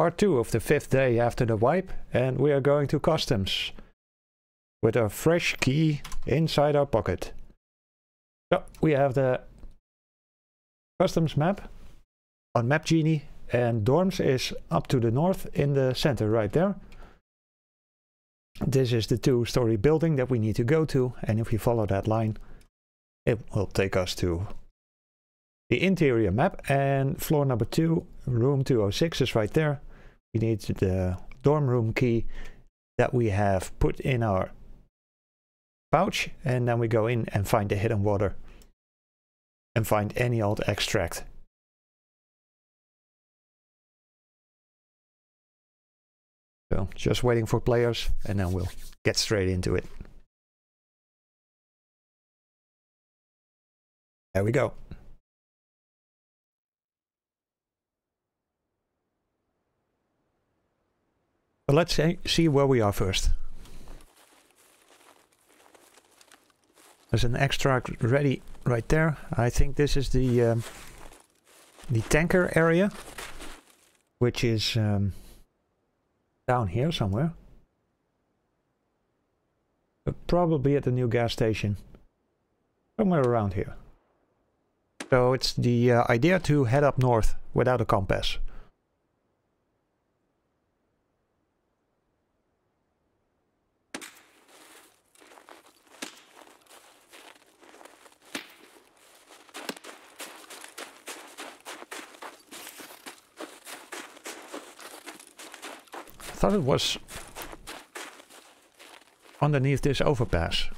part two of the fifth day after the wipe, and we are going to customs with a fresh key inside our pocket. So we have the customs map on Map Genie, and Dorms is up to the north in the center right there. This is the two-story building that we need to go to, and if we follow that line, it will take us to the interior map and floor number two, room 206 is right there. We need the dorm room key that we have put in our pouch and then we go in and find the hidden water and find any old extract. So just waiting for players and then we'll get straight into it. There we go. But let's see where we are first. There's an extract ready right there. I think this is the um, the tanker area, which is um, down here somewhere. But probably at the new gas station. Somewhere around here. So it's the uh, idea to head up north without a compass. Thought it was underneath this overpass.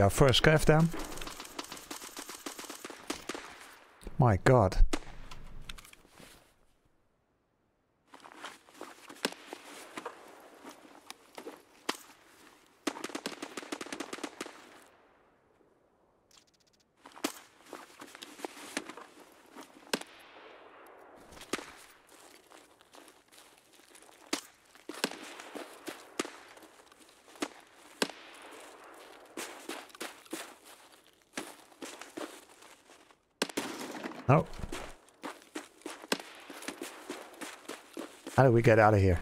Our first calf down. My god. Oh. How do we get out of here?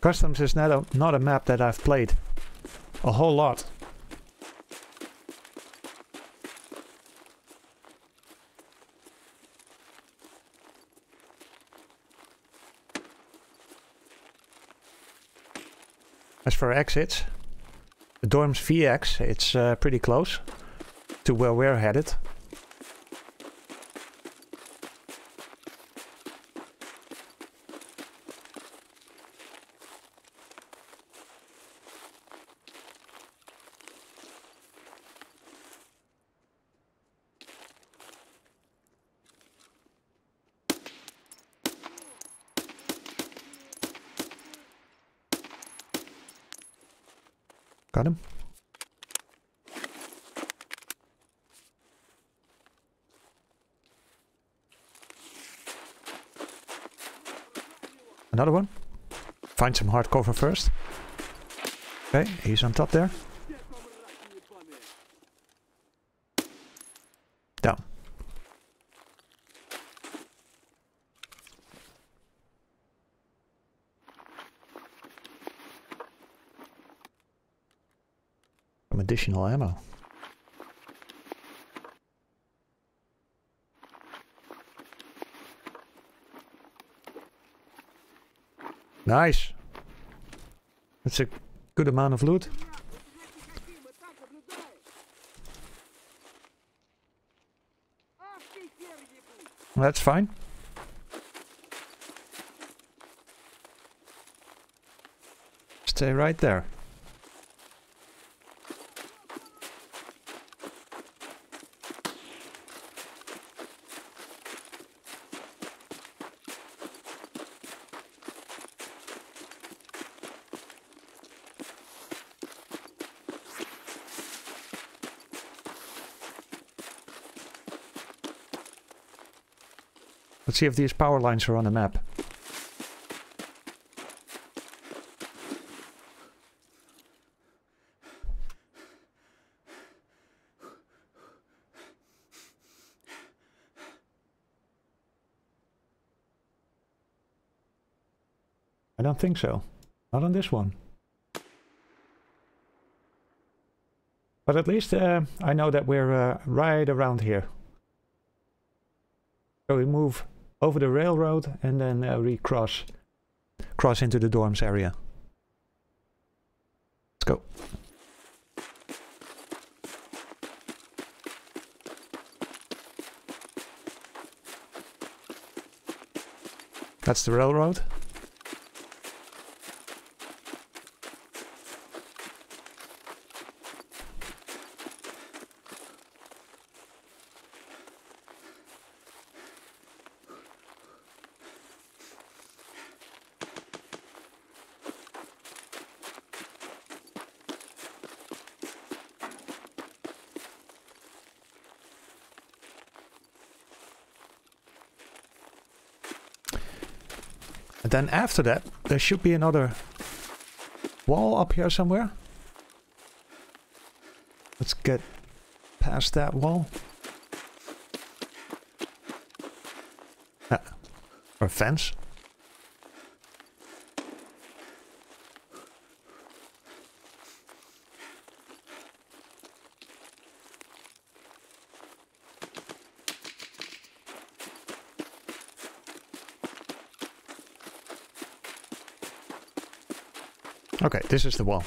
Customs is not a, not a map that I've played a whole lot. As for exits, the Dorms VX, it's uh, pretty close to where we're headed. Got him. Another one. Find some hard cover first. Okay, he's on top there. Down. Some additional ammo. Nice. It's a good amount of loot. That's fine. Stay right there. Let's see if these power lines are on the map. I don't think so. Not on this one. But at least uh, I know that we're uh, right around here. So we move over the railroad and then uh, recross cross into the dorms area. Let's go. That's the railroad. Then after that, there should be another wall up here somewhere. Let's get past that wall. Ah, or fence. Okay, this is the wall.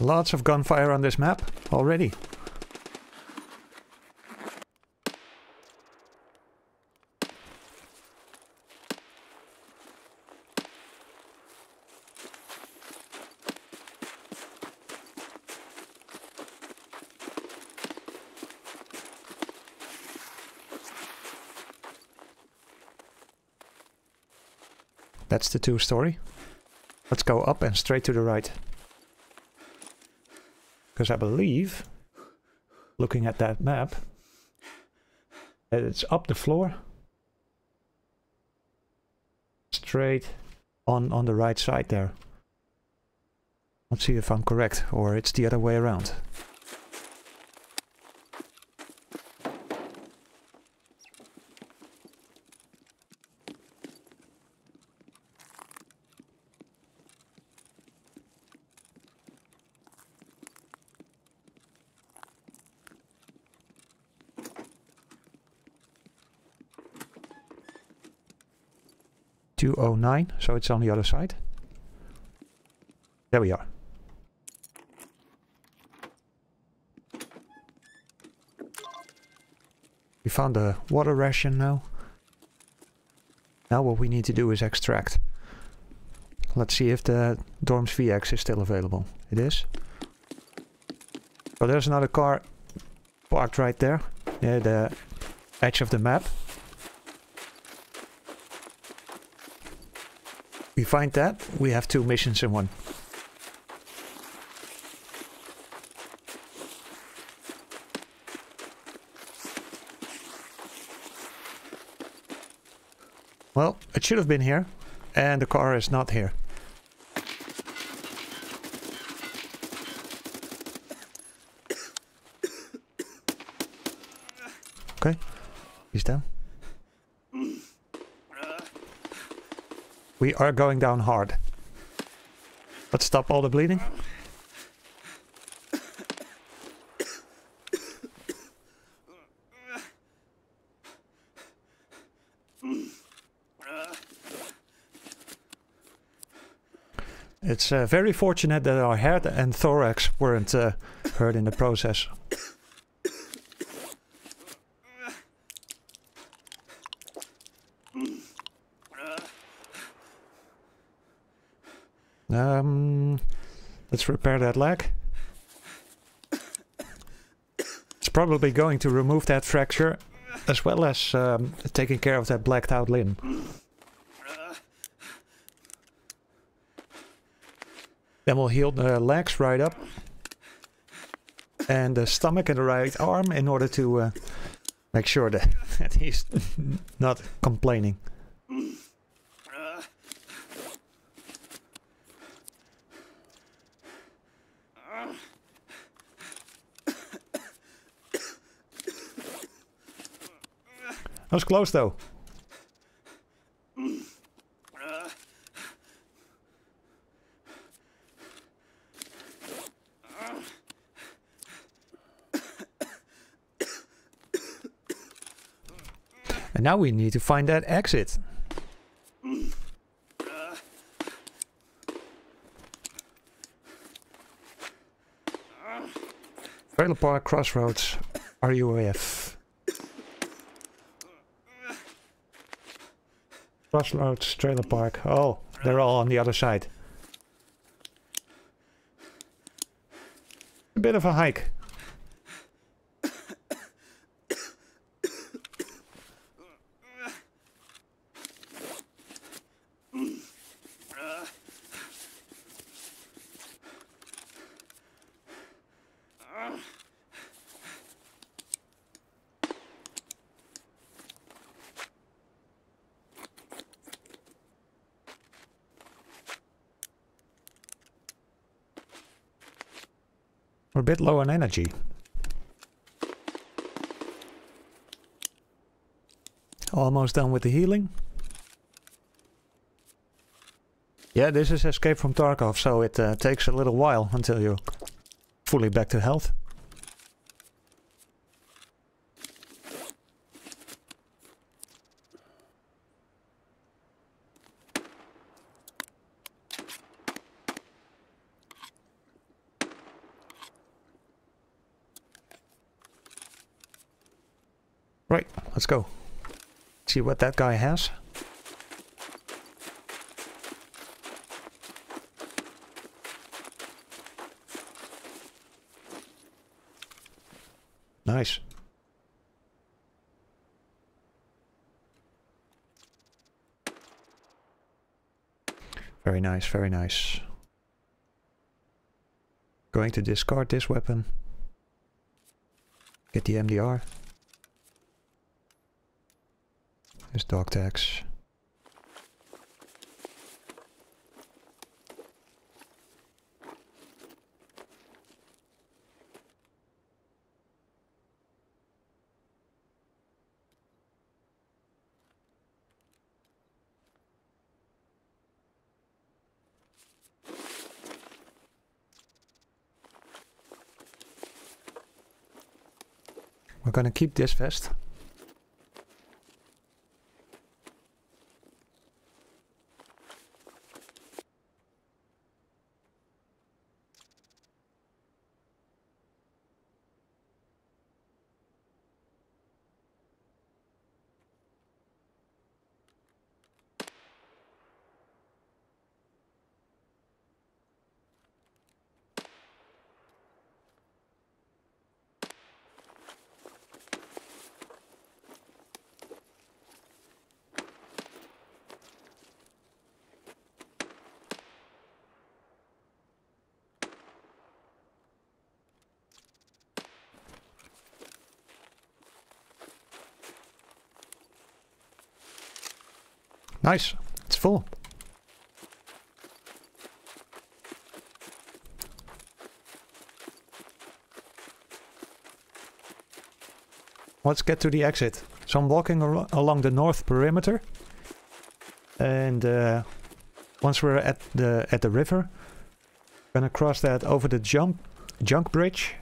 Lots of gunfire on this map already. That's the two story. Let's go up and straight to the right. Because I believe, looking at that map, that it's up the floor. Straight on, on the right side there. Let's see if I'm correct, or it's the other way around. 209, so it's on the other side. There we are. We found the water ration now. Now what we need to do is extract. Let's see if the Dorms VX is still available. It is. So there's another car parked right there, near the edge of the map. Find that, we have two missions in one. Well, it should have been here, and the car is not here. Okay, he's down. We are going down hard. Let's stop all the bleeding. It's uh, very fortunate that our head and thorax weren't uh, hurt in the process. Repair that leg. It's probably going to remove that fracture as well as um, taking care of that blacked out limb. Then we'll heal the legs right up. And the stomach and the right arm in order to uh, make sure that he's not complaining. That was close though. And now we need to find that exit. Trailer Park Crossroads, RUF. Crossroads Trailer Park. Oh, they're all on the other side. A bit of a hike. We're a bit low on energy. Almost done with the healing. Yeah, this is Escape from Tarkov, so it uh, takes a little while until you're fully back to health. Right, let's go. See what that guy has. Nice. Very nice, very nice. Going to discard this weapon. Get the MDR. Dog. We're gonna keep this vest. Nice. It's full. Let's get to the exit. So I'm walking al along the north perimeter. And uh, once we're at the at the river, gonna cross that over the jump junk bridge.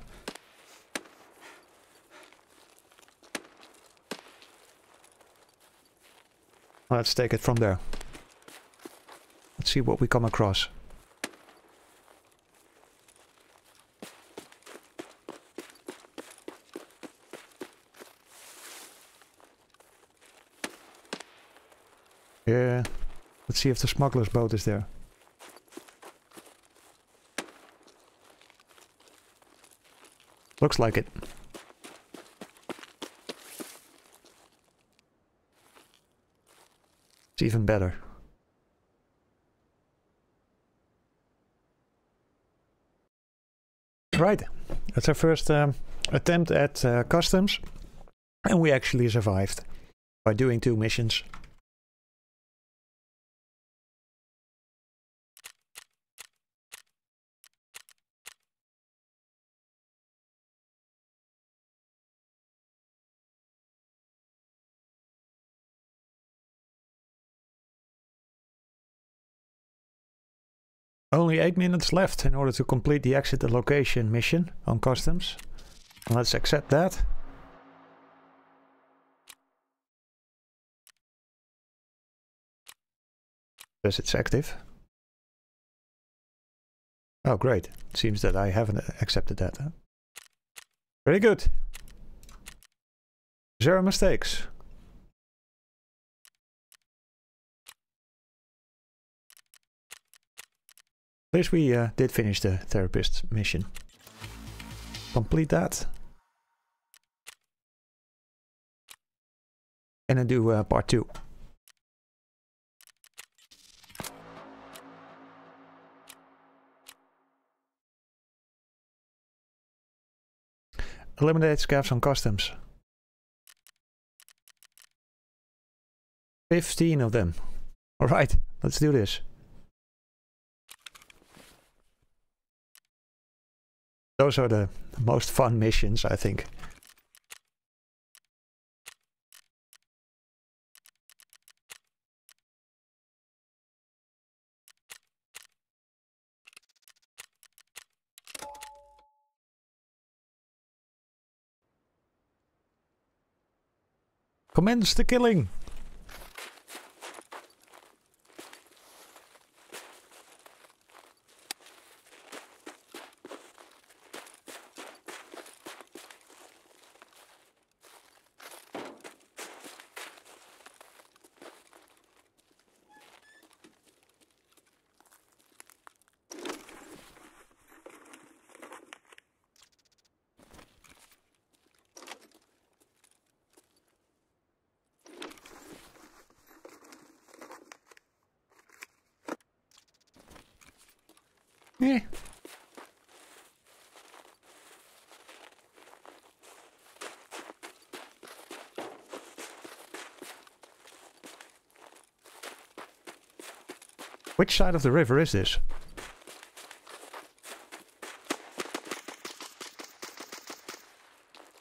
Let's take it from there. Let's see what we come across. Yeah. Let's see if the smuggler's boat is there. Looks like it. It's even better. Right, that's our first um, attempt at uh, customs. And we actually survived by doing two missions. Only 8 minutes left in order to complete the exit the location mission on customs. Let's accept that. Says it's active. Oh great, seems that I haven't accepted that. Huh? Very good. Zero mistakes. At least we uh, did finish the therapist mission. Complete that. And then do uh, part two. Eliminate scavs on customs. 15 of them. Alright, let's do this. Those are the most fun missions, I think. Commence the killing! Yeah. Which side of the river is this?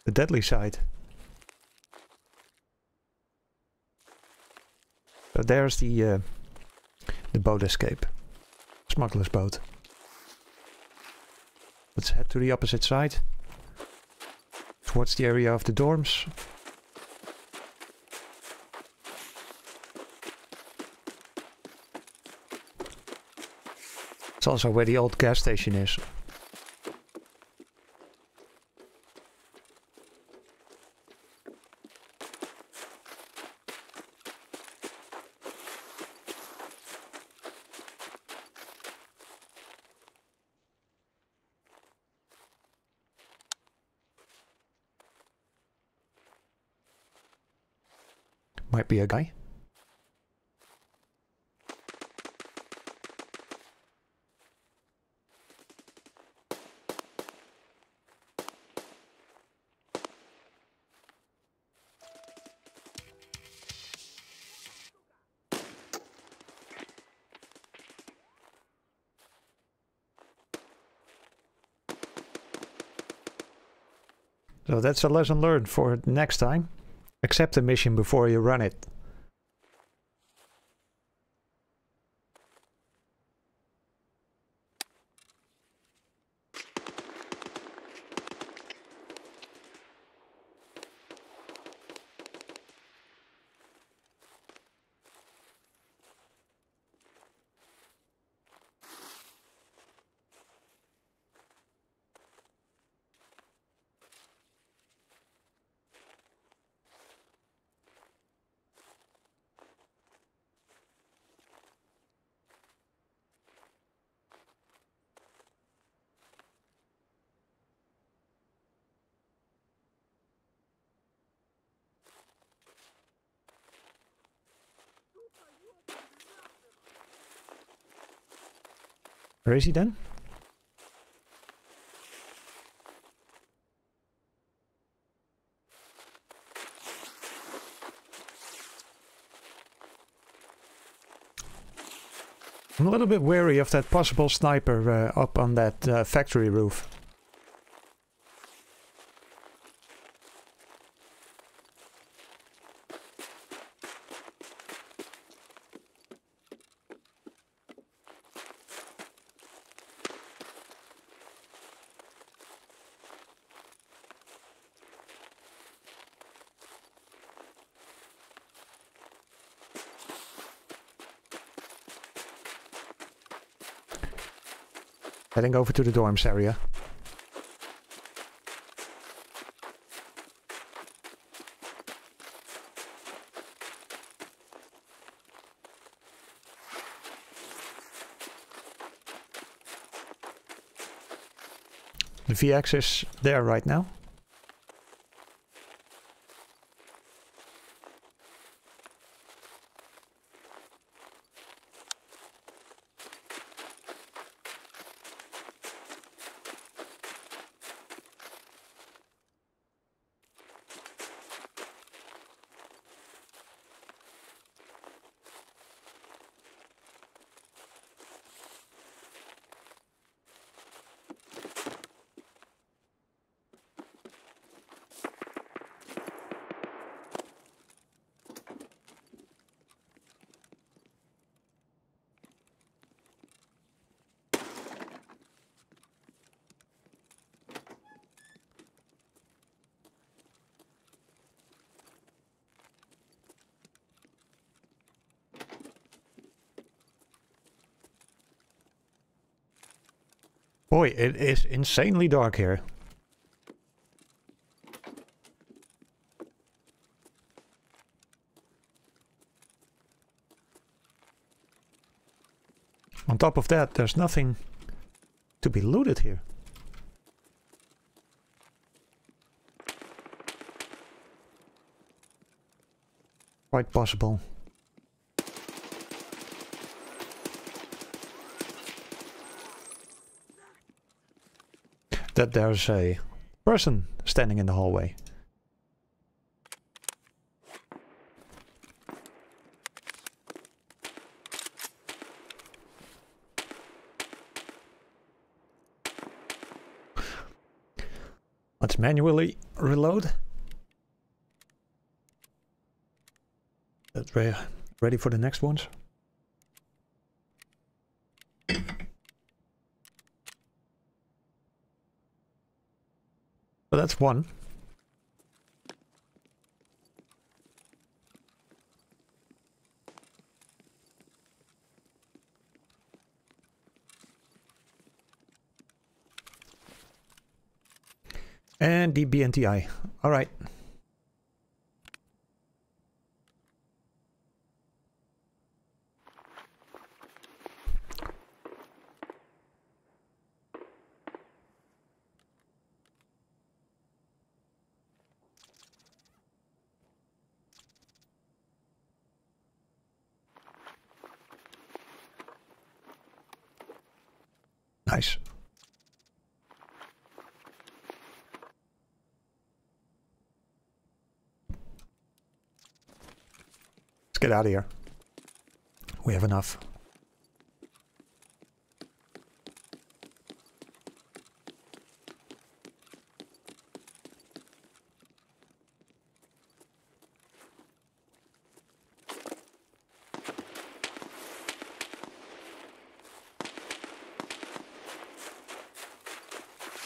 The deadly side. So there's the uh, the boat escape. Smuggler's boat. Let's head to the opposite side. Towards the area of the dorms. It's also where the old gas station is. Might be a guy. That's a lesson learned for next time. Accept a mission before you run it. Where is he then? I'm a little bit wary of that possible sniper uh, up on that uh, factory roof. Heading over to the dorms area. The VX is there right now. Boy, it is insanely dark here. On top of that, there's nothing to be looted here. Quite possible. That there's a person standing in the hallway. Let's manually reload. That's re ready for the next ones. So that's one. And the BNTI. All right. Nice. Let's get out of here. We have enough.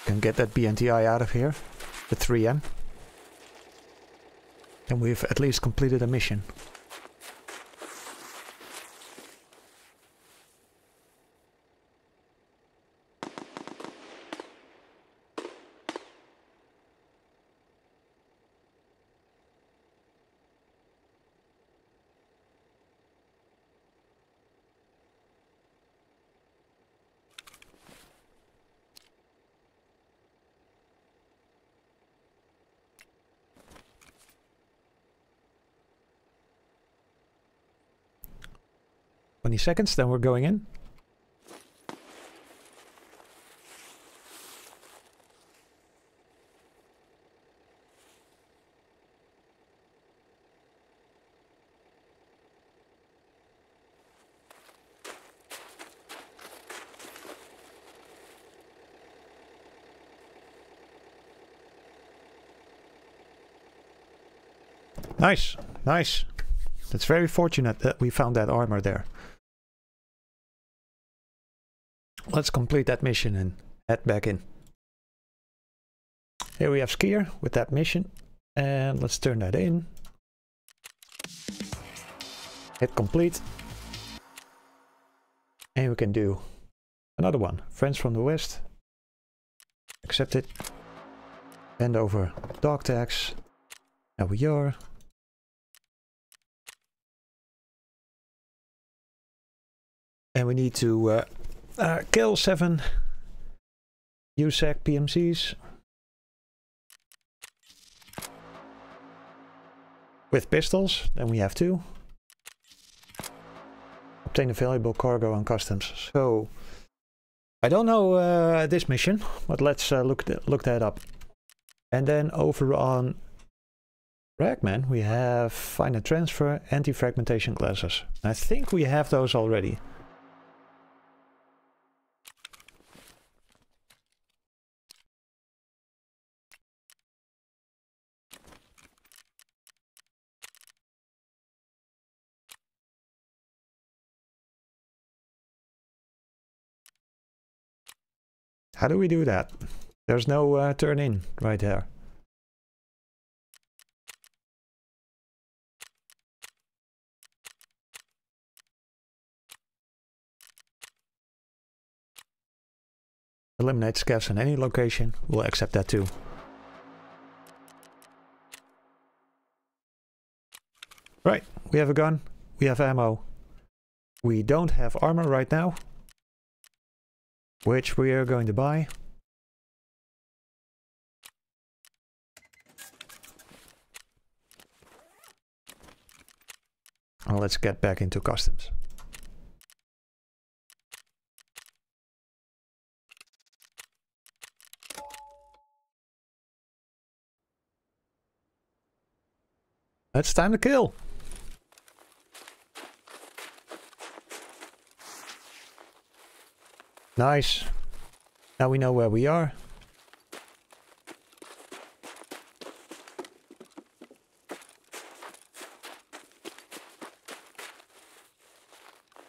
Can get that BNTI out of here, the 3M. And we've at least completed a mission. seconds, then we're going in. Nice, nice. That's very fortunate that we found that armor there. Let's complete that mission and head back in. Here we have Skier with that mission. And let's turn that in. Hit complete. And we can do another one. Friends from the West. Accept it. Hand over dog tags. There we are. And we need to uh, uh, kill seven USEC PMCs. With pistols, then we have two. Obtain a valuable cargo on customs. So, I don't know uh, this mission, but let's uh, look, th look that up. And then over on Ragman, we have find and transfer anti-fragmentation glasses. I think we have those already. How do we do that? There's no uh, turn in right there. Eliminate scavs in any location. We'll accept that too. Right, we have a gun. We have ammo. We don't have armor right now which we are going to buy. Well, let's get back into customs. It's time to kill. Nice. Now we know where we are.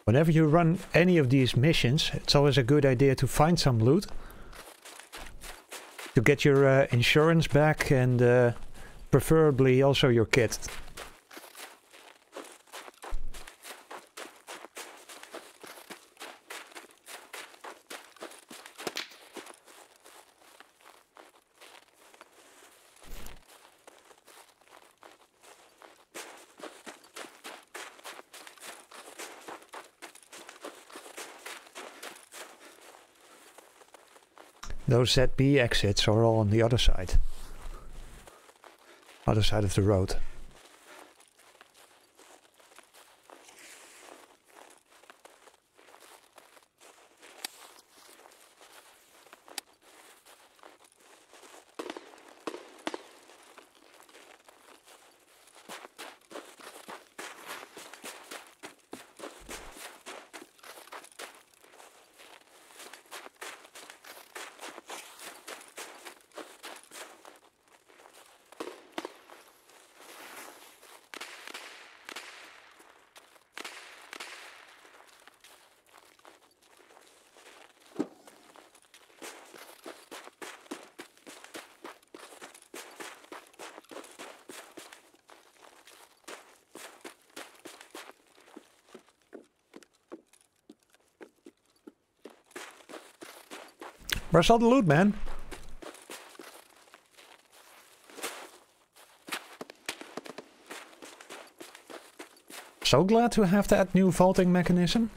Whenever you run any of these missions, it's always a good idea to find some loot. To get your uh, insurance back and uh, preferably also your kit. Those ZB exits are all on the other side. Other side of the road. Where's all the loot, man? So glad to have that new vaulting mechanism.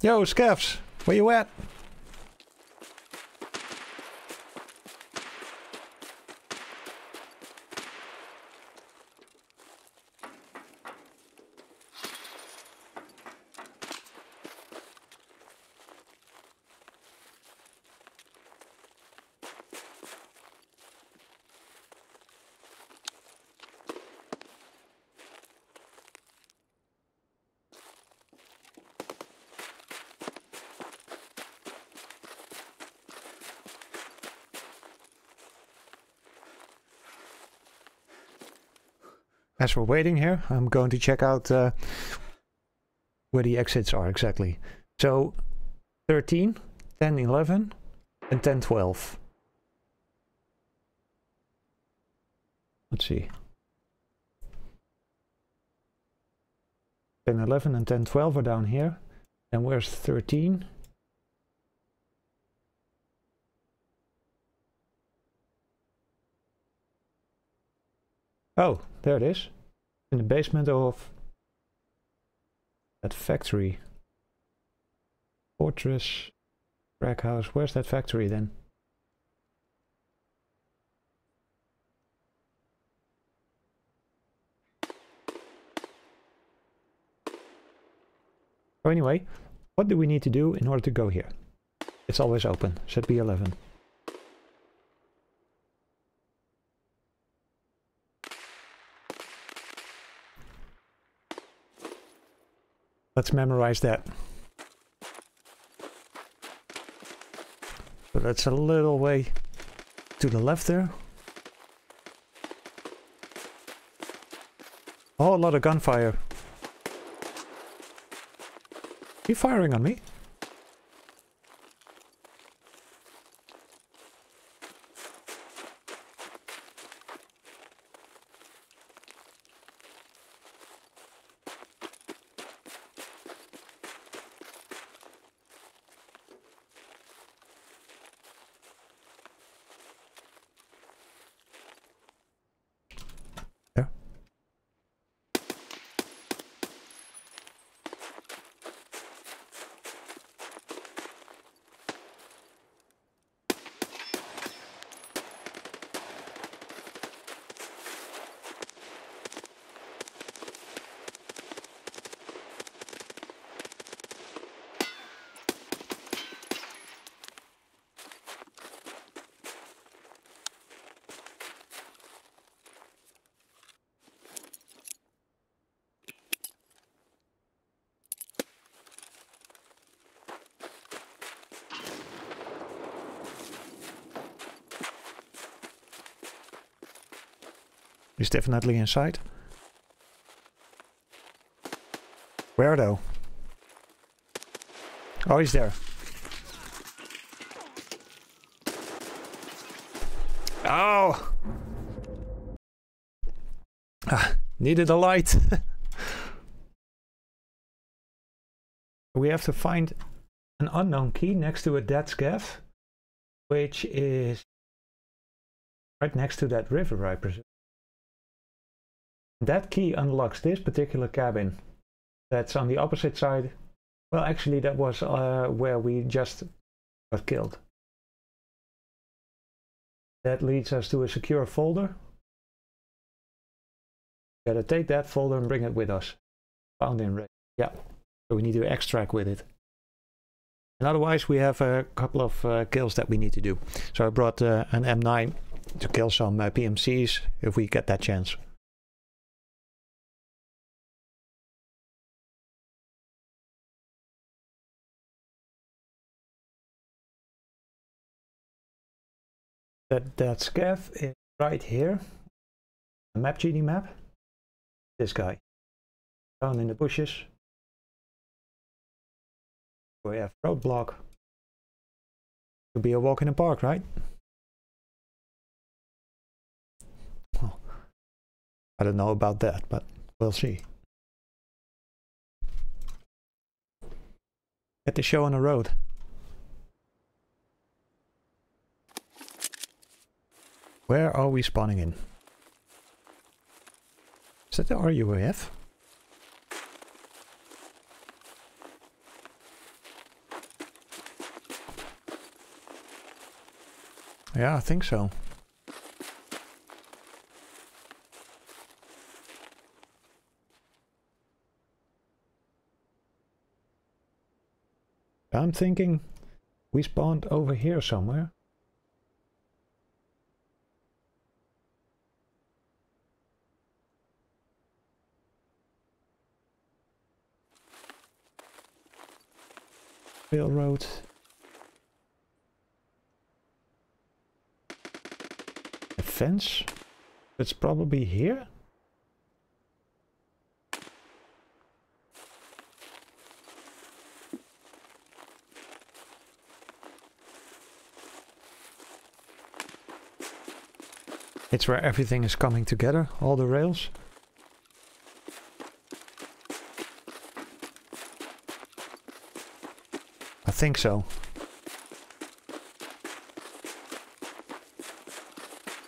Yo, Scavs, where you at? As we're waiting here, I'm going to check out uh, where the exits are exactly. So 13, 10, 11, and 10, 12. Let's see. 10, 11 and 10, 12 are down here. And where's 13? Oh, there it is. In the basement of that factory. Fortress. Rack house. Where's that factory then? So anyway, what do we need to do in order to go here? It's always open, Should be eleven. Let's memorize that. So that's a little way to the left there. Oh, a lot of gunfire. You firing on me? He's definitely inside. Where though? Oh, he's there. Oh! Ah, needed a light. we have to find an unknown key next to a dead scav, which is right next to that river, I presume. That key unlocks this particular cabin. That's on the opposite side. Well, actually, that was uh, where we just got killed. That leads us to a secure folder. Gotta take that folder and bring it with us. Found in raid. Yeah, so we need to extract with it. And otherwise, we have a couple of uh, kills that we need to do. So I brought uh, an M9 to kill some uh, PMCs if we get that chance. That that scav is right here. The map gd map. This guy. Down in the bushes. We have roadblock. Could be a walk in the park right? Well, i don't know about that but we'll see. Get the show on the road Where are we spawning in? Is that the RUAF? Yeah, I think so. I'm thinking we spawned over here somewhere. railroad. A fence? It's probably here? It's where everything is coming together, all the rails. Think so.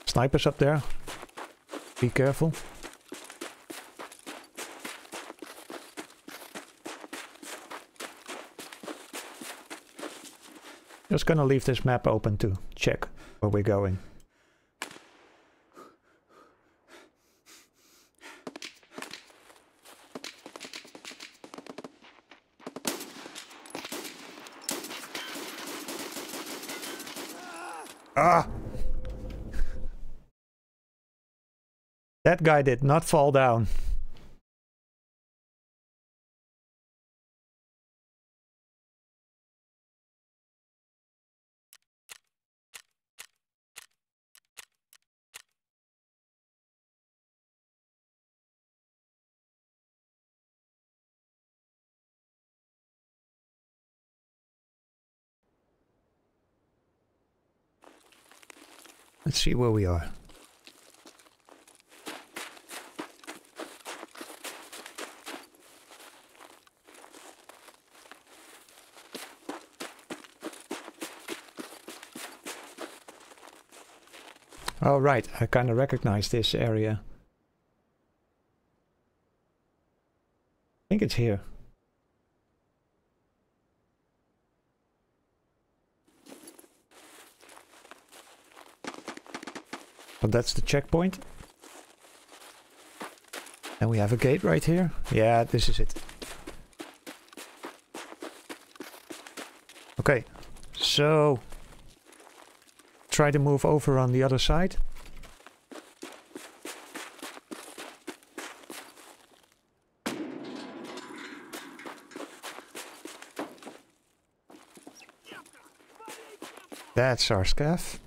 Snipers up there. Be careful. Just gonna leave this map open to check where we're going. Ah! That guy did not fall down. Let's see where we are. Oh right, I kind of recognize this area. I think it's here. But that's the checkpoint. And we have a gate right here. Yeah, this is it. Okay, so try to move over on the other side. That's our scav.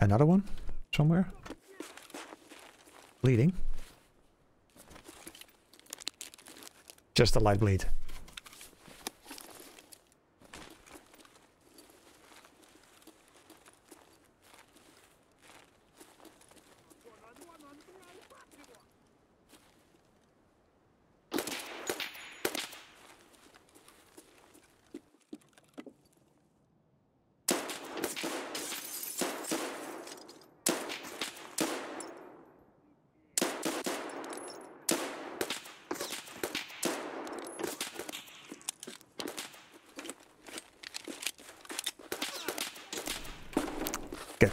Another one? Somewhere? Bleeding. Just a light bleed.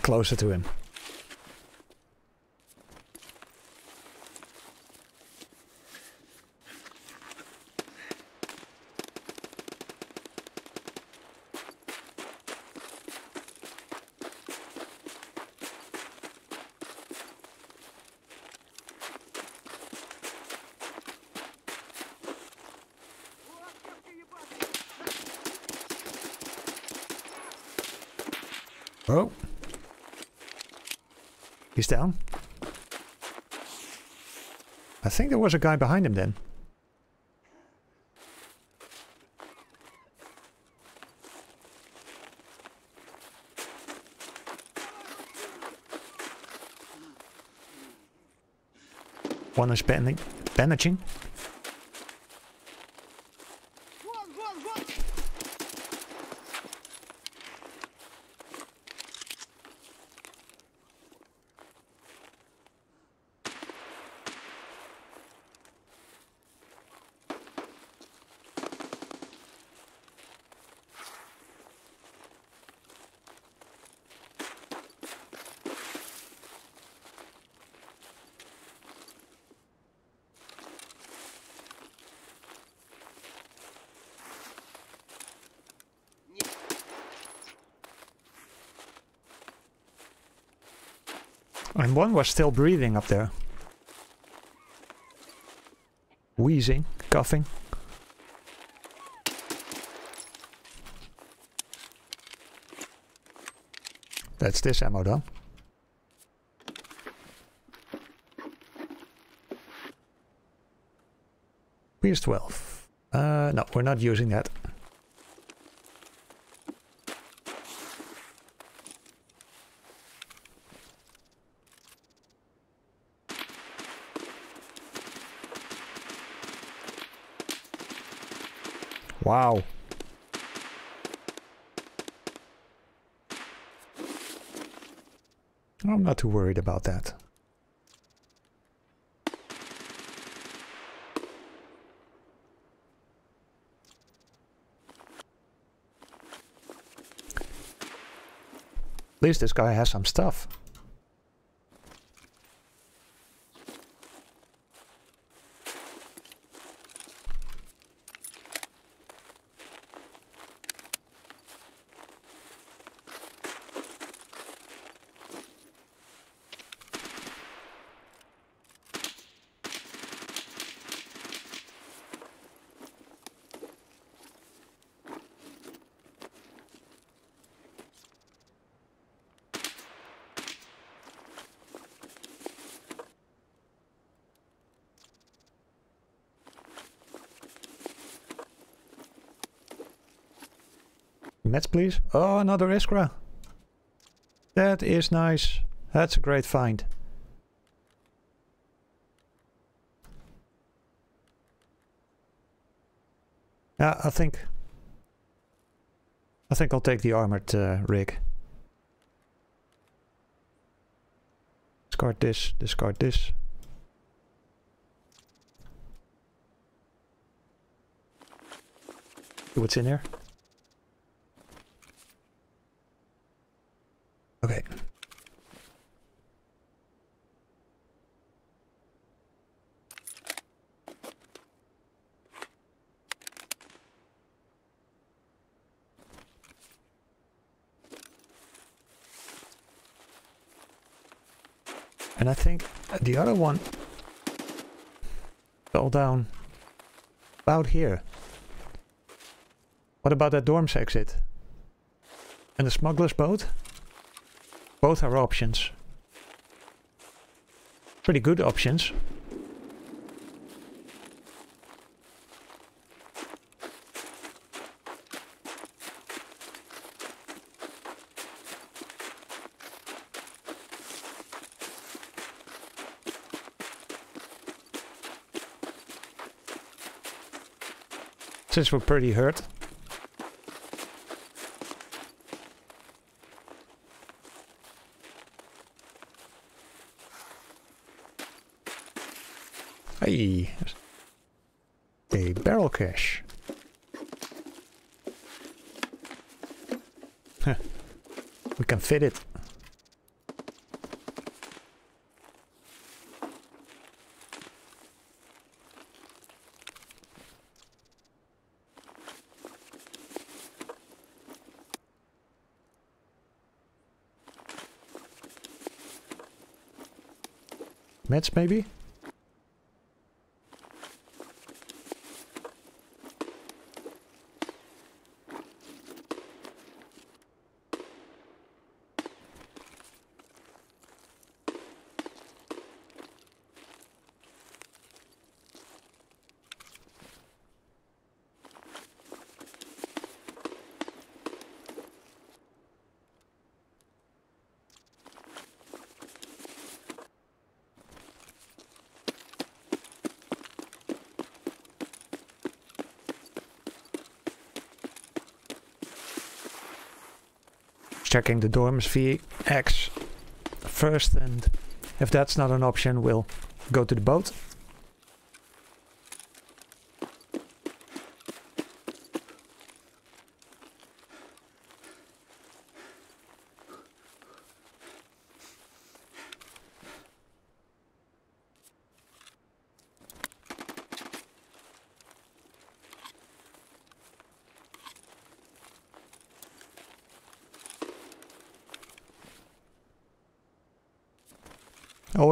Closer to him. Oh. He's down. I think there was a guy behind him then. One is bandaging. And one was still breathing up there. Wheezing, coughing. That's this ammo done. PS12. Uh, no, we're not using that. Wow. I'm not too worried about that. At least this guy has some stuff. Please. Oh, another Iskra. That is nice. That's a great find. Yeah, I think... I think I'll take the armored uh, rig. Discard this, discard this. See what's in here? Okay. And I think the other one fell down about here. What about that dorm's exit? And the smuggler's boat? Both are options. Pretty good options. Since we're pretty hurt. Hey, a barrel cache. we can fit it. Meds maybe? The dorms V-Ex first and if that's not an option we'll go to the boat.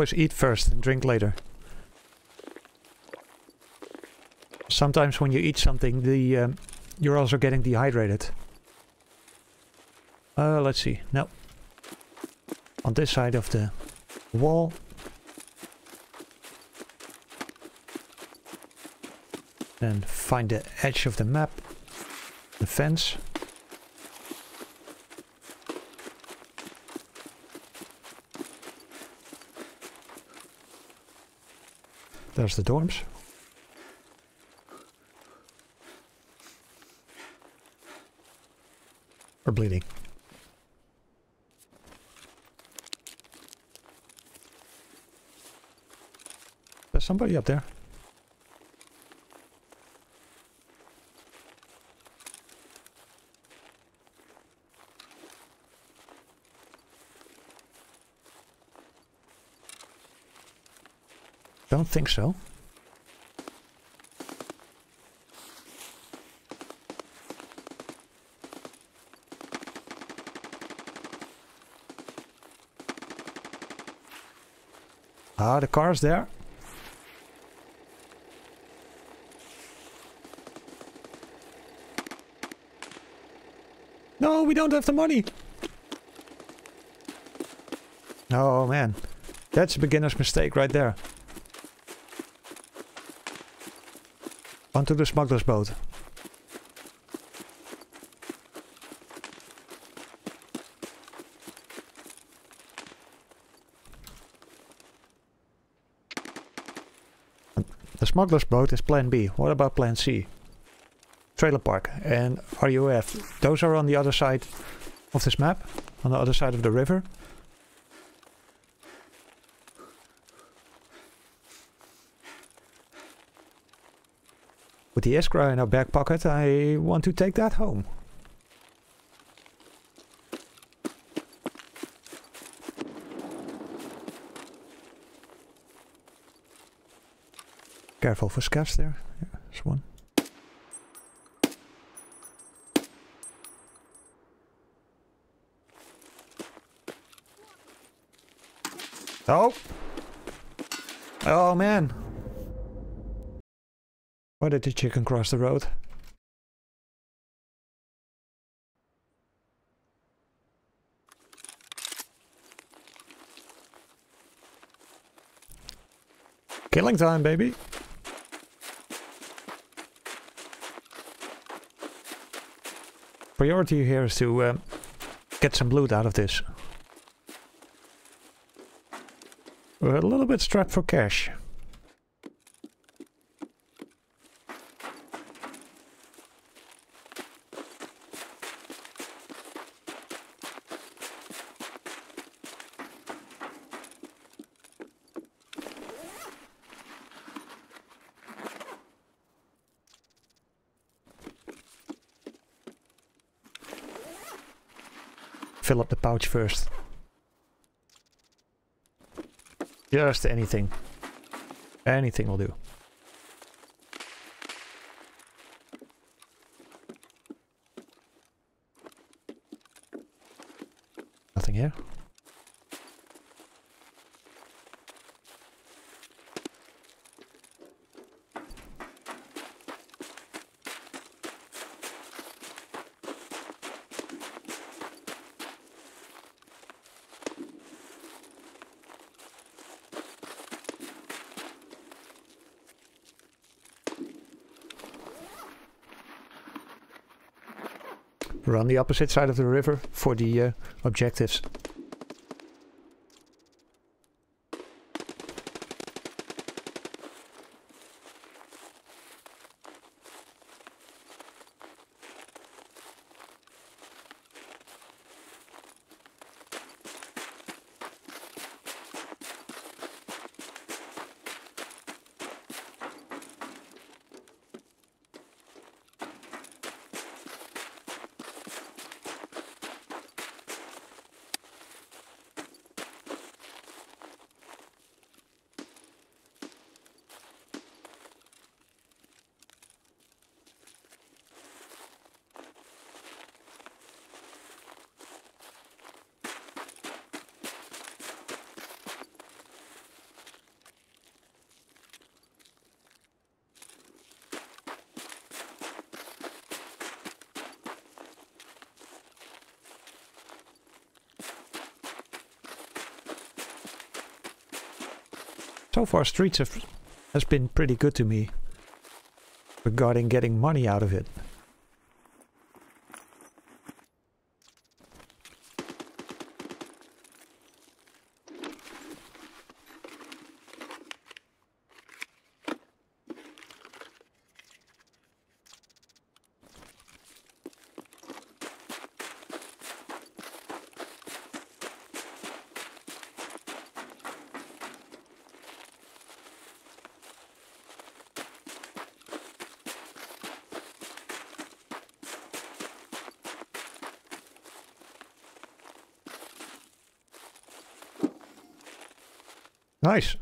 Always eat first and drink later. Sometimes when you eat something, the um, you're also getting dehydrated. Uh, let's see. No. On this side of the wall. Then find the edge of the map, the fence. There's the dorms. Or bleeding. There's somebody up there. Think so. Ah, the car's there. No, we don't have the money. Oh man, that's a beginner's mistake right there. Onto the smuggler's boat. The smuggler's boat is plan B. What about plan C? Trailer park and RUAF. Those are on the other side of this map. On the other side of the river. With the escrow in our back pocket, I want to take that home. Careful for scavs there. There's one. Oh! Oh man! Why did the chicken cross the road? Killing time, baby! Priority here is to uh, get some loot out of this. We're a little bit strapped for cash. Fill up the pouch first. Just anything. Anything will do. Nothing here. On the opposite side of the river for the uh, objectives. Far Streets have, has been pretty good to me. regarding getting money out of it. Nice.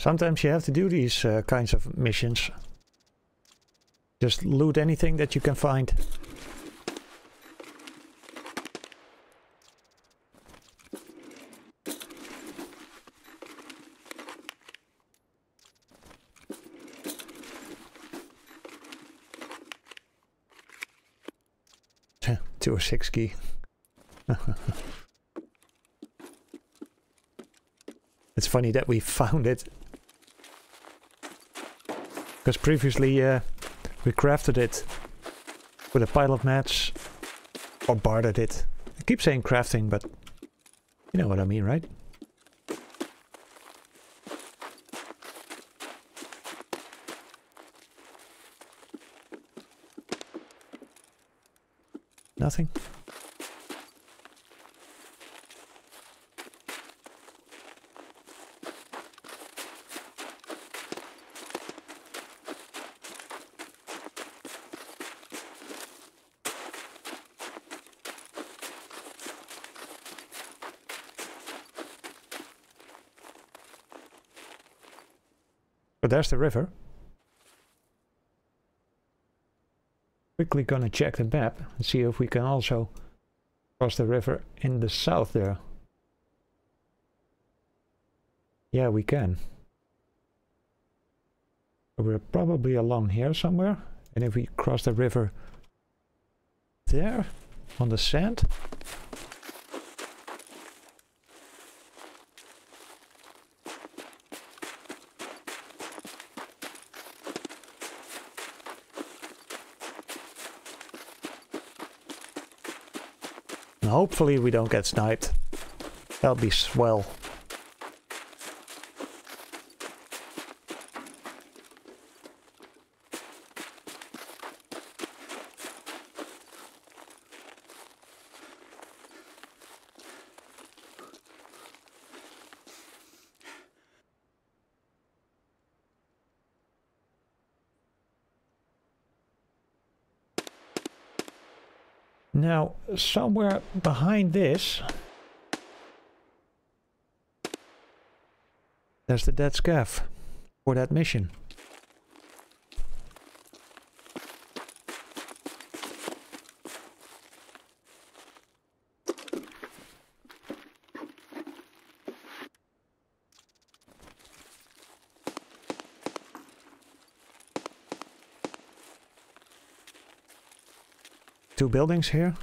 Sometimes you have to do these uh, kinds of missions. Just loot anything that you can find. Two or six key. it's funny that we found it because previously uh, we crafted it with a pilot match or bartered it. I keep saying crafting, but you know what I mean, right? Nothing? There's the river. Quickly gonna check the map and see if we can also cross the river in the south there. Yeah, we can. We're probably along here somewhere. And if we cross the river there on the sand, hopefully we don't get sniped. That'll be swell. Now, somewhere behind this, there's the dead scav for that mission. two buildings here.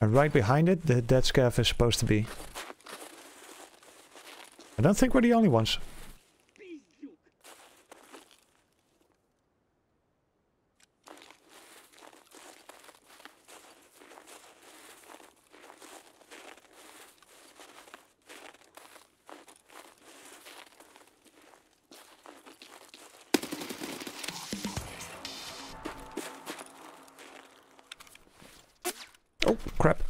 And right behind it, the dead scav is supposed to be. I don't think we're the only ones. Oh, crap.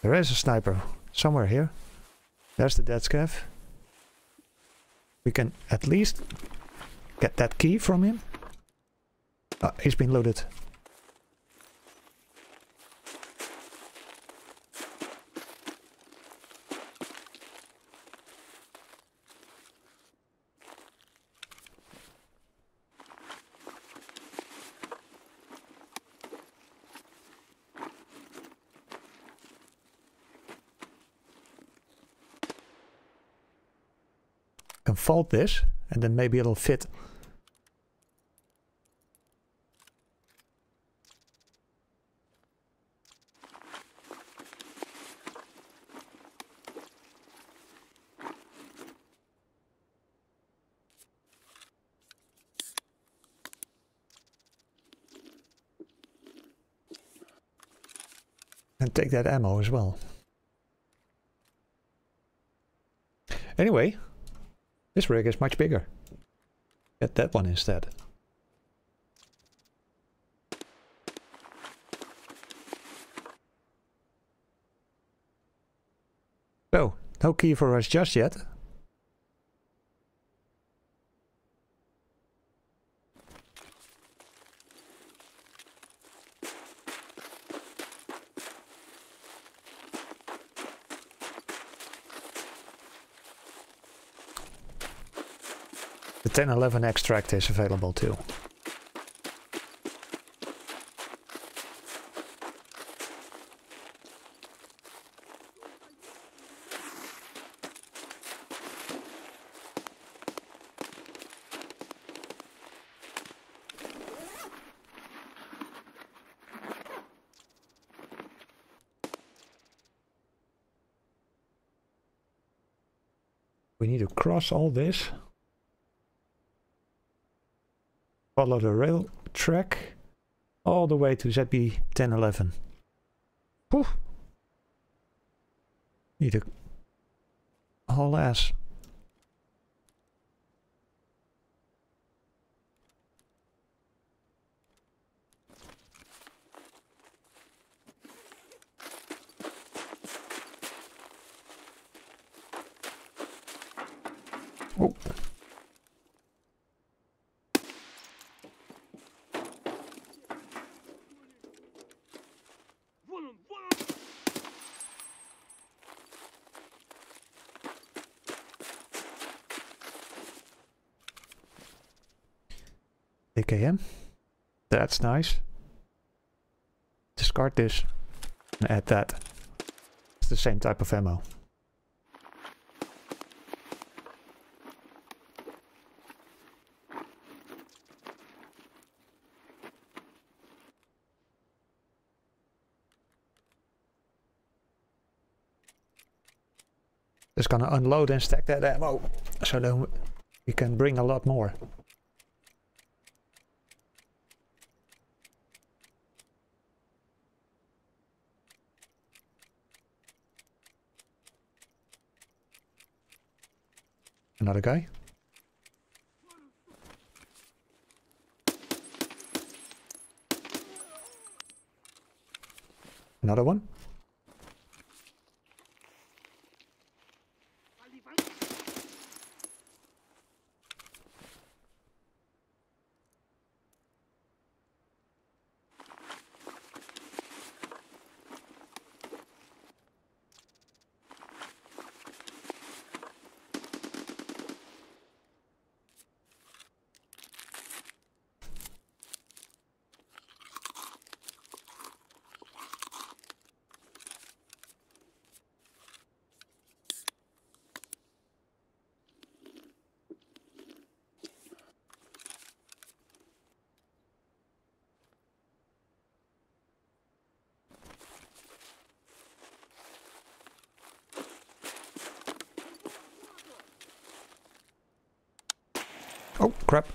There a sniper somewhere here. There's the dead scav. We can at least get that key from him. Oh, he's been loaded. Can this and then maybe it'll fit. And take that ammo as well. Anyway, this rig is much bigger. Get that one instead. So, no key for us just yet. 1011 extract is available too. We need to cross all this. Follow the rail track all the way to ZB 1011. Whew. Need a whole ass. Oh. AKM. That's nice. Discard this and add that. It's the same type of ammo. Just gonna unload and stack that ammo so then we can bring a lot more. Another guy. Another one. Oh, crap.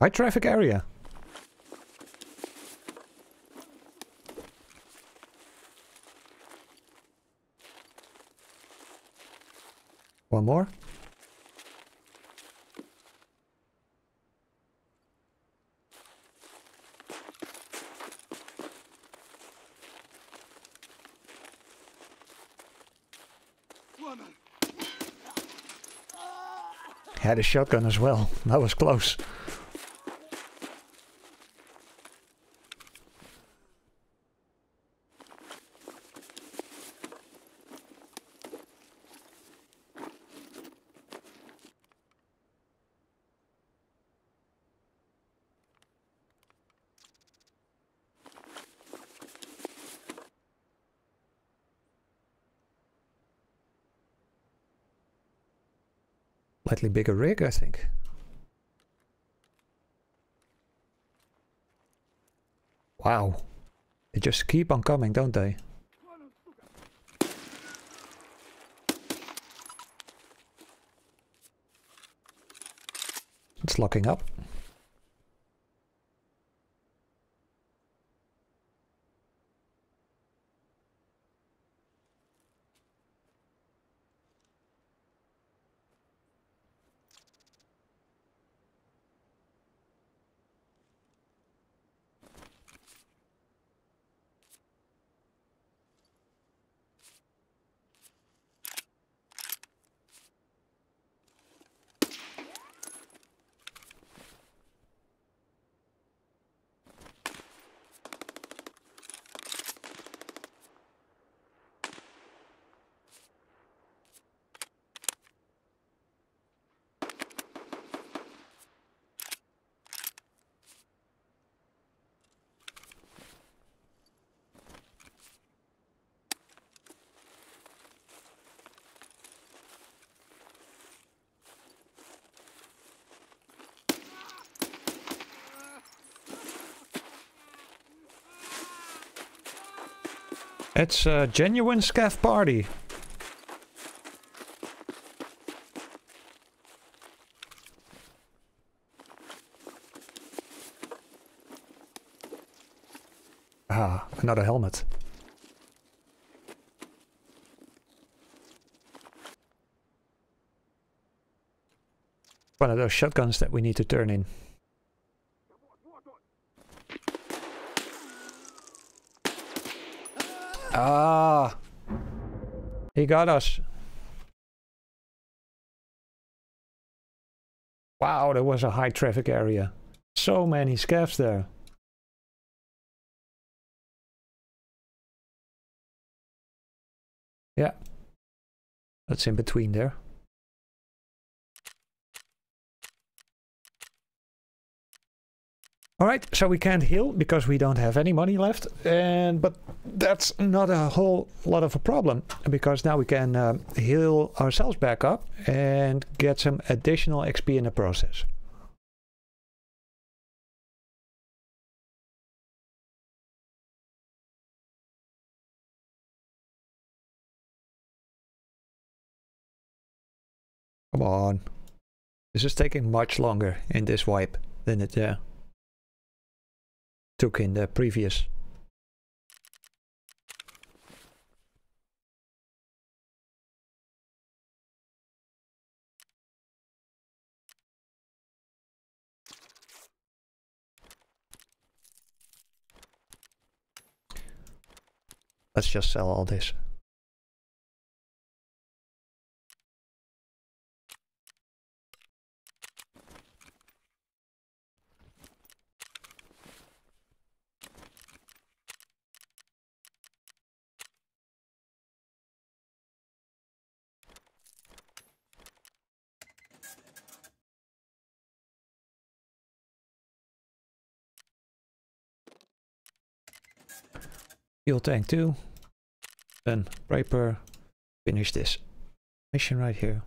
High traffic area. one more. Had a shotgun as well. That was close. Bigger rig, I think. Wow. They just keep on coming, don't they? It's locking up. It's a genuine scav party. Ah, another helmet. One of those shotguns that we need to turn in. Ah! He got us. Wow, there was a high traffic area. So many scavs there. Yeah. That's in between there. Alright, so we can't heal because we don't have any money left. and But that's not a whole lot of a problem because now we can uh, heal ourselves back up and get some additional XP in the process. Come on. This is taking much longer in this wipe than it uh, took in the previous. Let's just sell all this. Fuel tank too. Then Prapor. Finish this mission right here.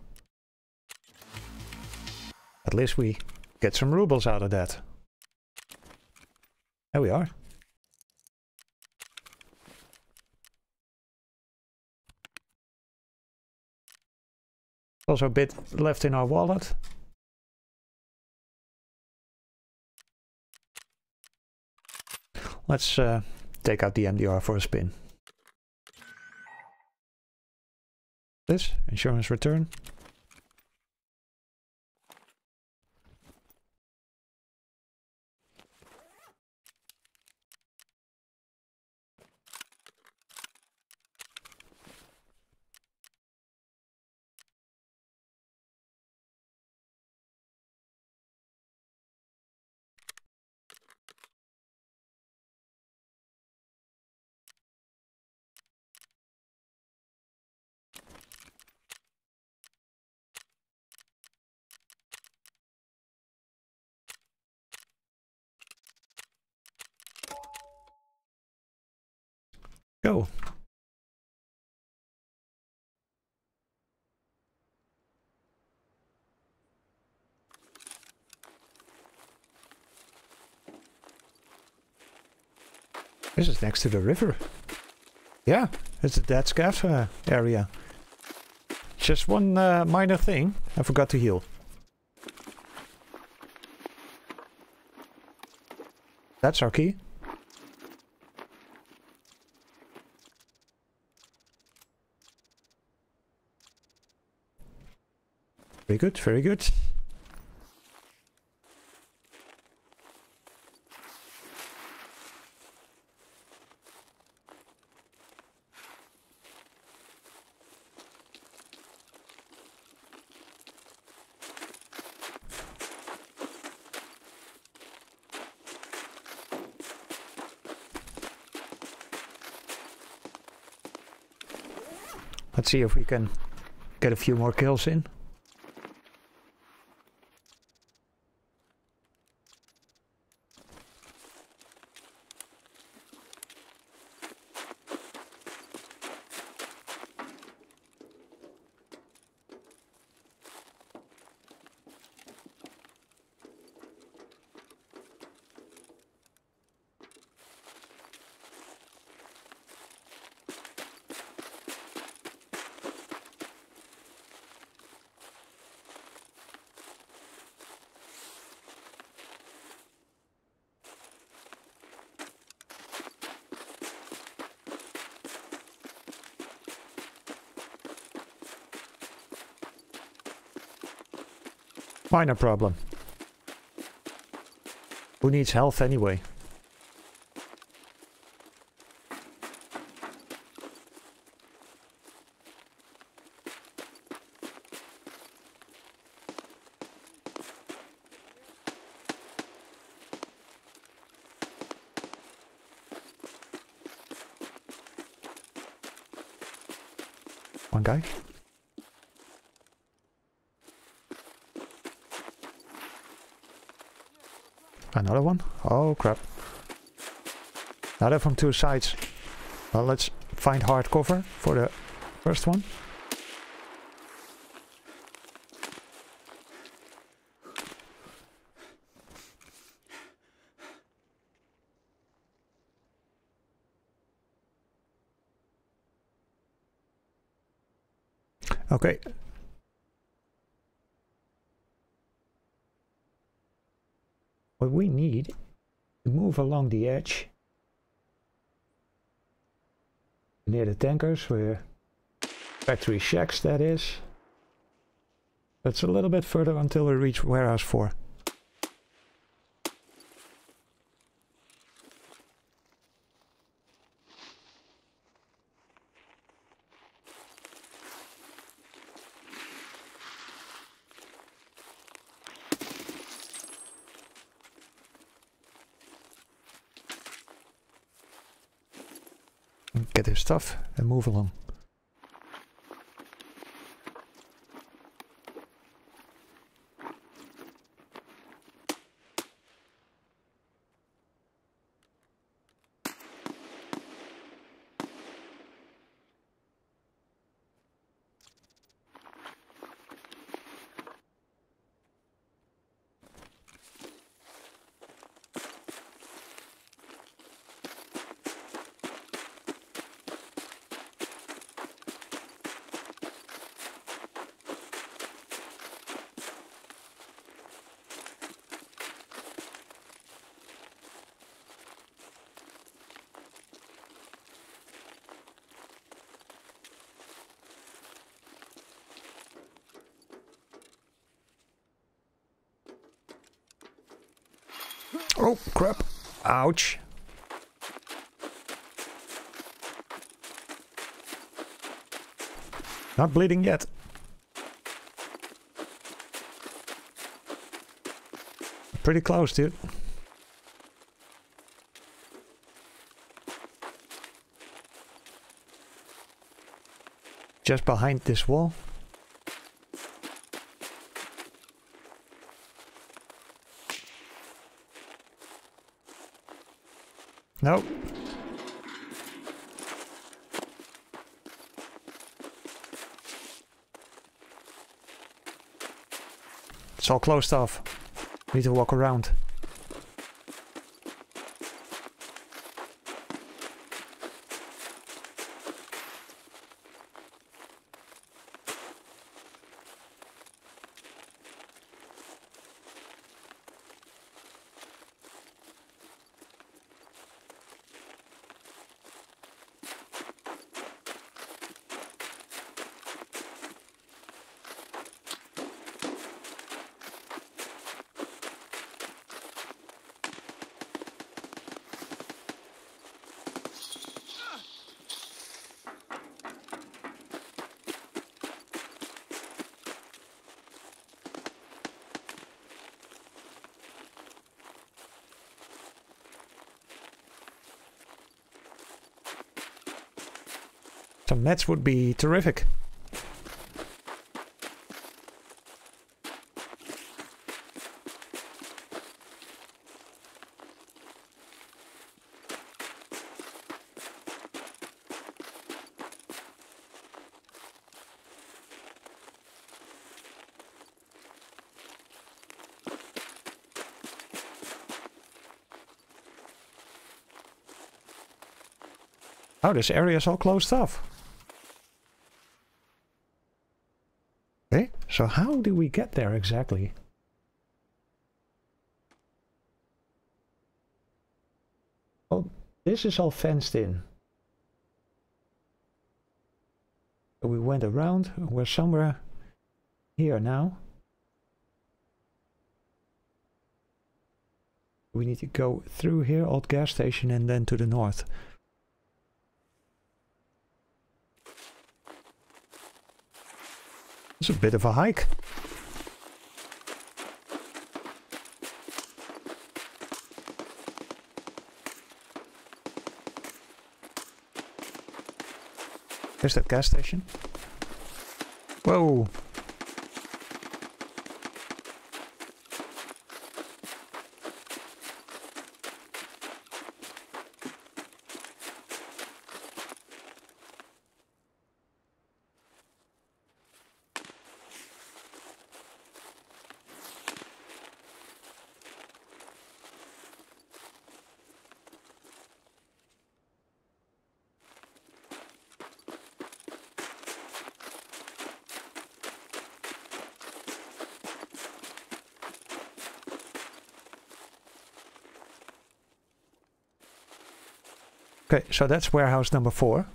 At least we get some rubles out of that. There we are. Also a bit left in our wallet. Let's uh, take out the MDR for a spin. This, insurance return. Go. This is next to the river. Yeah, it's a dead scav uh, area. Just one uh, minor thing. I forgot to heal. That's our key. Very good, very good. Let's see if we can get a few more kills in. Minor problem. Who needs health anyway? One guy. Another one? Oh crap. Now they're from two sides. Well, let's find hard cover for the first one. Okay. What we need to move along the edge near the tankers where factory shacks that is. That's a little bit further until we reach warehouse 4. Get his stuff and move along. Oh, crap. Ouch. Not bleeding yet. Pretty close, dude. Just behind this wall. Nope. It's all closed off. We need to walk around. Meds would be terrific. Oh, this area is all closed off. Okay, so how do we get there exactly? Oh, this is all fenced in. We went around, we're somewhere here now. We need to go through here, old gas station, and then to the north. It's a bit of a hike. There's that gas station. Whoa. Okay, so that's warehouse number four.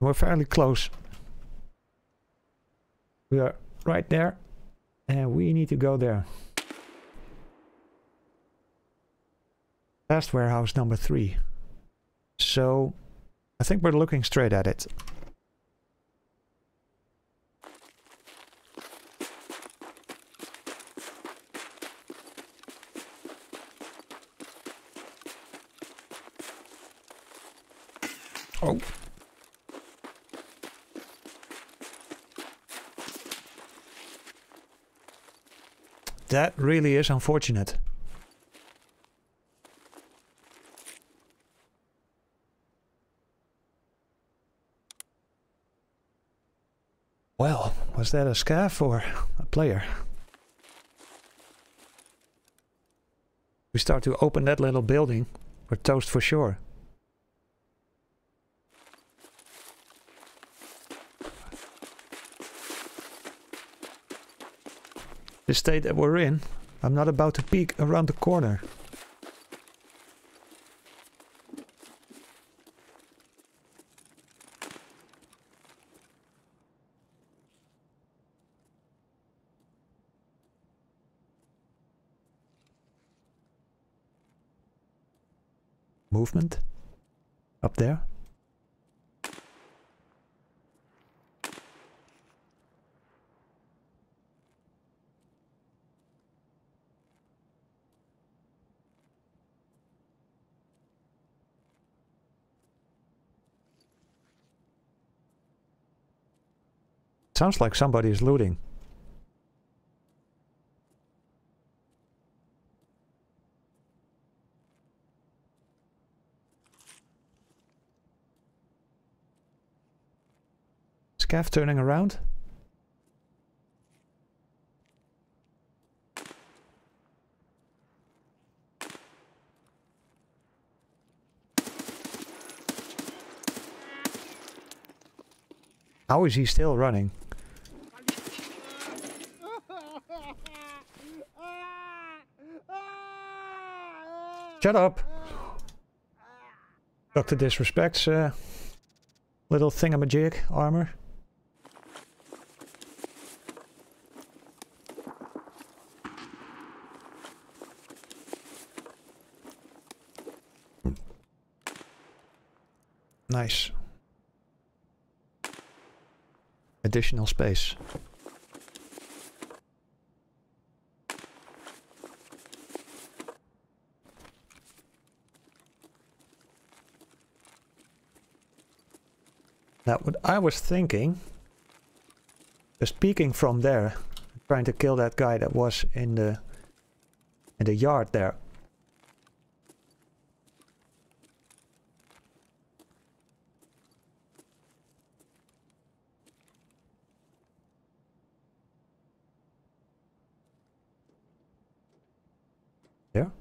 We're fairly close. We are right there. And we need to go there. Last warehouse number three. So I think we're looking straight at it. That really is unfortunate. Well, was that a scav or a player? We start to open that little building. We're toast for sure. The state that we're in, I'm not about to peek around the corner. Movement up there. Sounds like somebody is looting. scav turning around. How is he still running? Shut up! Doctor disrespects uh, little thingamajig armor. Nice. Additional space. Now, what I was thinking, uh, just peeking from there, trying to kill that guy that was in the in the yard. There? No.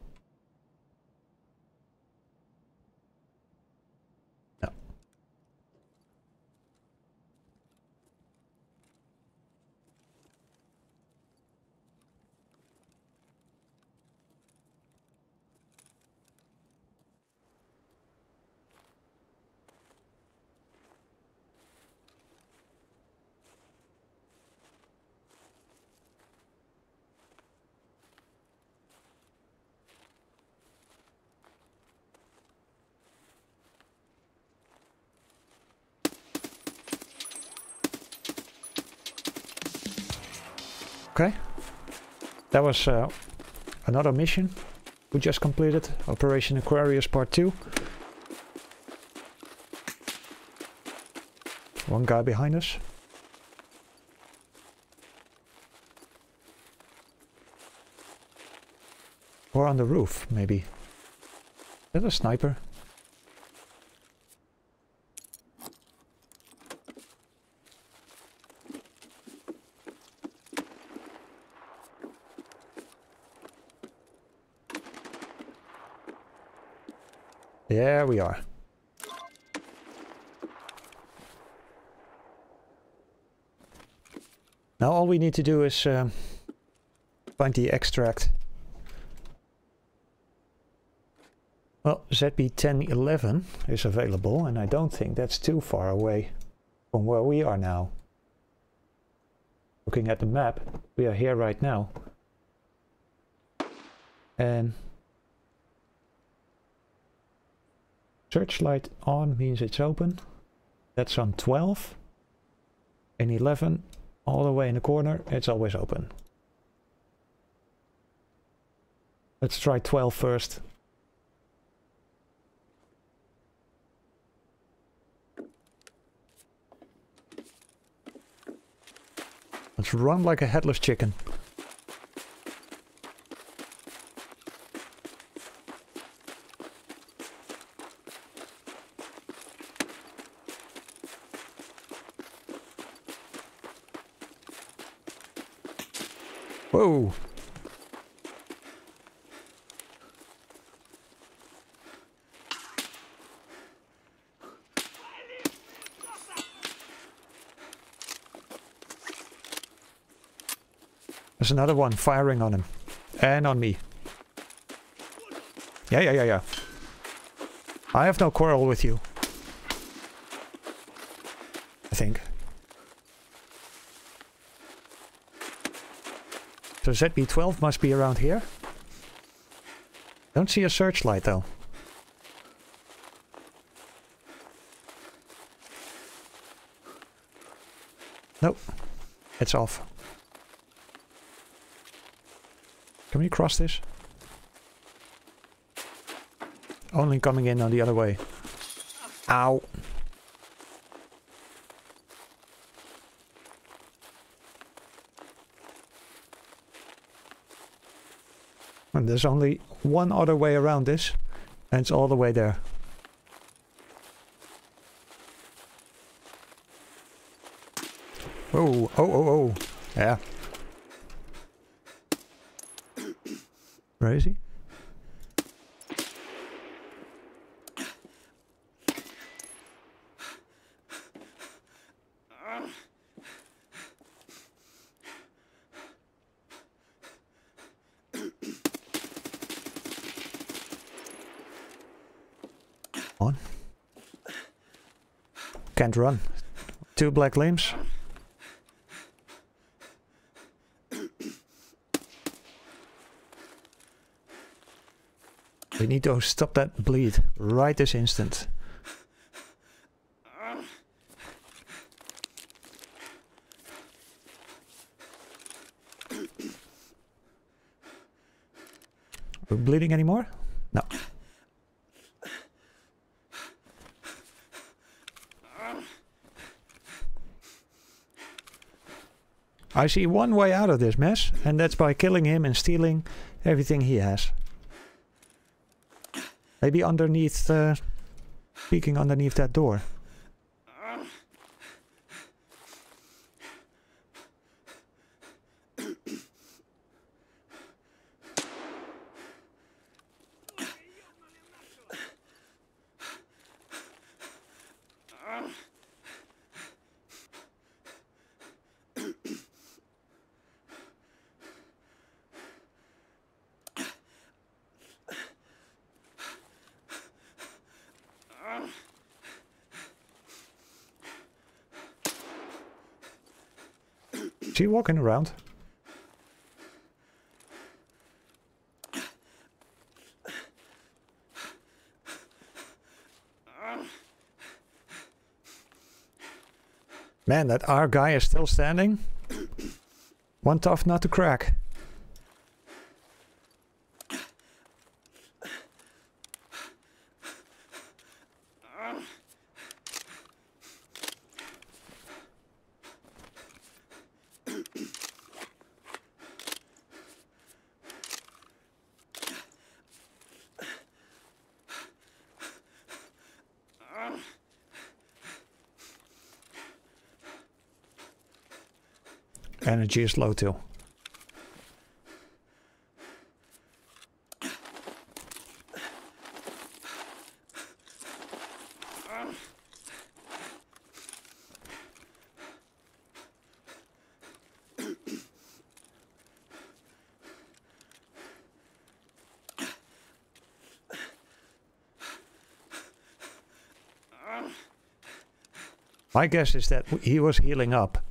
Okay. That was uh, another mission we just completed. Operation Aquarius Part 2. One guy behind us. Or on the roof, maybe. Is that a sniper? There we are. Now all we need to do is um, find the extract. Well, ZB1011 is available and I don't think that's too far away from where we are now. Looking at the map, we are here right now. And Searchlight on means it's open. That's on 12. And 11, all the way in the corner, it's always open. Let's try 12 first. Let's run like a headless chicken. There's another one firing on him. And on me. Yeah, yeah, yeah, yeah. I have no quarrel with you. I think. So ZB12 must be around here. Don't see a searchlight though. Nope. It's off. Can we cross this? Only coming in on the other way. Ow. And there's only one other way around this. And it's all the way there. Oh, oh, oh, oh. Yeah. Where is he? Run. Two black limbs. We need to stop that bleed right this instant. Are bleeding anymore? No. I see one way out of this mess, and that's by killing him and stealing everything he has. Maybe underneath, uh, peeking underneath that door. Walking around? Man, that our guy is still standing. One tough nut to crack. Energy is low too. My guess is that he was healing up.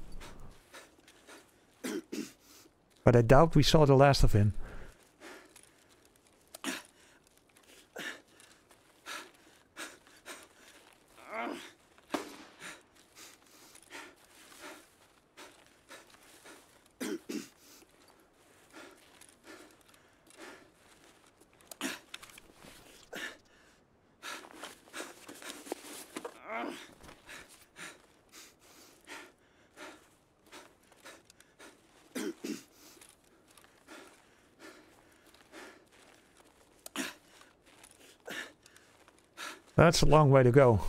But I doubt we saw the last of him. That's a long way to go.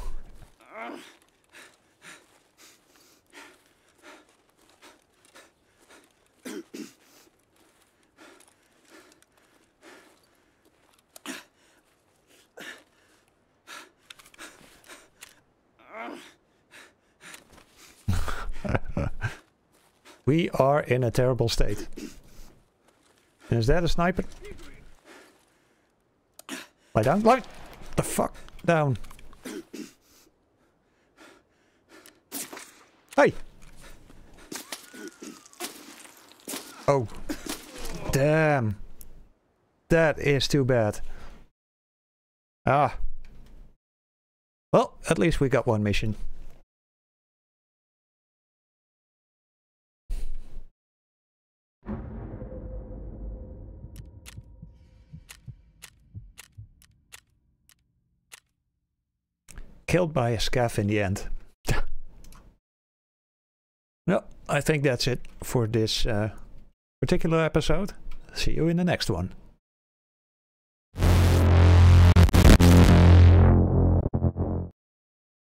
we are in a terrible state. Is that a sniper? Lie down, lie! Down. Hey! Oh. Damn. That is too bad. Ah. Well, at least we got one mission. Killed by a scav in the end. well, I think that's it for this uh, particular episode. See you in the next one.